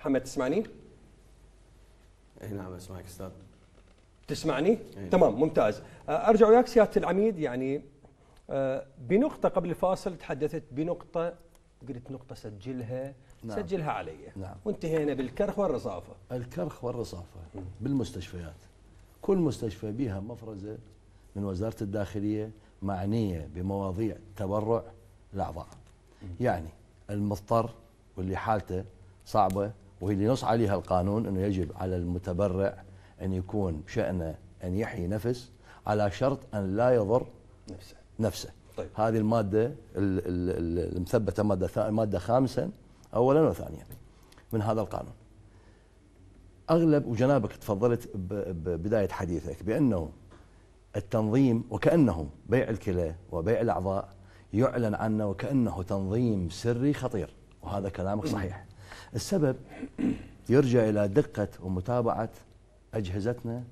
محمد تسمعني؟ إي نعم أسمعك أستاذ تسمعني؟ أي. تمام ممتاز أرجع وياك سيادة العميد يعني بنقطة قبل الفاصل تحدثت بنقطة قلت نقطة سجلها نعم. سجلها علي نعم. وانتهينا بالكرخ والرصافة الكرخ والرصافة بالمستشفيات كل مستشفى بها مفرزة من وزارة الداخلية معنية بمواضيع تبرع الأعضاء يعني المضطر واللي حالته صعبة وهي اللي نص عليها القانون أنه يجب على المتبرع أن يكون شأنه أن يحيي نفس على شرط أن لا يضر نفسه. نفسه. طيب. هذه المادة ال- ال- ال- المثبتة مادة مادة خامسا أولا وثانيا من هذا القانون. أغلب وجنابك تفضلت ببداية حديثك بأنه التنظيم وكأنه بيع الكلى وبيع الأعضاء يعلن عنه وكأنه تنظيم سري خطير وهذا كلامك صحيح. السبب يرجع إلى دقة ومتابعة أجهزتنا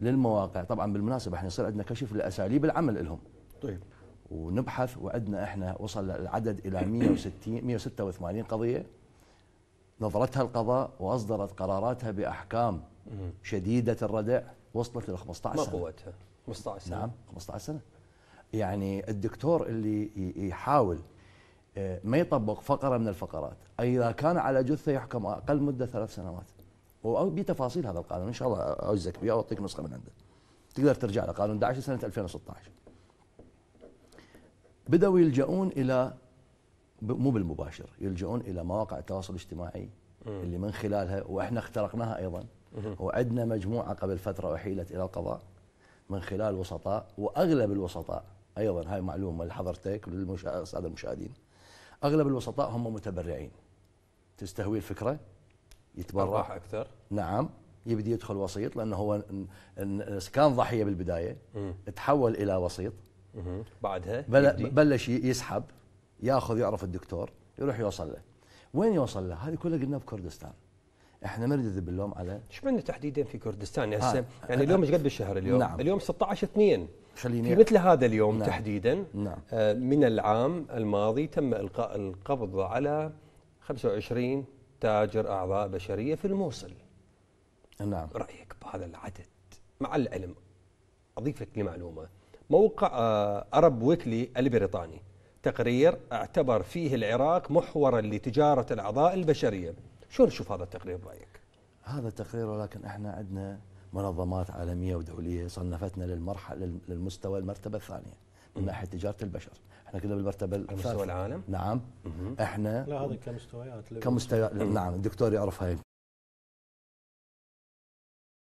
للمواقع. طبعا بالمناسبة إحنا يصير عندنا كشف لأساليب العمل لهم طيب. ونبحث وعندنا إحنا وصل العدد إلى 160 186 قضية نظرتها القضاء وأصدرت قراراتها بأحكام شديدة الردع وصلت إلى 15 ما سنة. قوتها؟ 15 سنة. نعم 15 سنة. يعني الدكتور اللي يحاول ما يطبق فقرة من الفقرات. إذا كان على جثة يحكم أقل مدة ثلاث سنوات. وبتفاصيل هذا القانون. إن شاء الله اوزك بها وأعطيك نسخة من عنده. تقدر ترجع لقانون 11 سنة 2016 بدأوا يلجؤون إلى ب- مو بالمباشر. يلجؤون إلى مواقع التواصل الاجتماعي اللي من خلالها وإحنا اخترقناها أيضا. وعندنا مجموعة قبل فترة أحيلت إلى القضاء. من خلال وسطاء. وأغلب الوسطاء أيضا هاي معلومة لحضرتك وللسادة أغلب الوسطاء هم متبرعين. تستهوي الفكرة؟ يتبرع؟ أكثر. نعم. يبدي يدخل وسيط لأنه هو كان ضحية بالبداية. تحول إلى وسيط. مهم. بعدها بل. بلش يسحب يأخذ يعرف الدكتور يروح يوصل له. وين يوصل له؟ هذه كلها قلنا بكردستان إحنا ما نريد نذب اللوم على إيش معنى تحديدا في كردستان؟ هسه آه. يعني اليوم إيش قد بالشهر اليوم؟ نعم. اليوم 16 2 خليني في مثل هذا اليوم نعم. تحديدا نعم. آه، من العام الماضي تم إلقاء القبض على 25 تاجر أعضاء بشرية في الموصل. نعم. رأيك بهذا العدد مع العلم؟ أضيف لك لمعلومة. موقع آه، ارب ويكلي البريطاني تقرير اعتبر فيه العراق محورا لتجارة الأعضاء البشرية. شو نشوف هذا التقرير برأيك؟ هذا تقرير ولكن إحنا عندنا منظمات عالمية ودولية صنفتنا للمرحلة لل- للمستوى المرتبة الثانية من ناحية تجارة البشر. إحنا كنا بالمرتبة على الثالثة. مستوى العالم؟ نعم. إحنا لا هذا كمستويات كمستوى نعم. الدكتور يعرف هاي